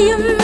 yanındayım